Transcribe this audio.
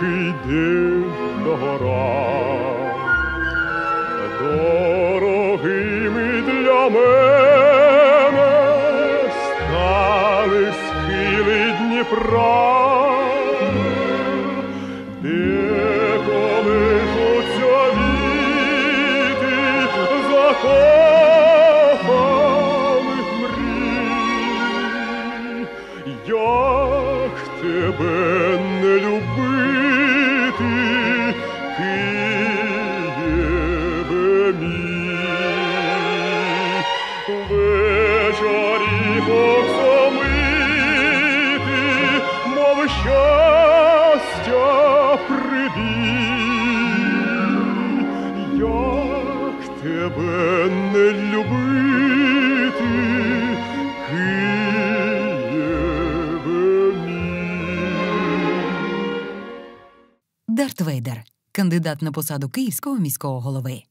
тихий день на дорогими для мене стали схили Дніпра, де віти закоханих мрій, тебе не Вечорі оксамити, мов щастя прибій. Як тебе не любити, Києве мій. Дарт Вейдер, кандидат на посаду київського міського голови.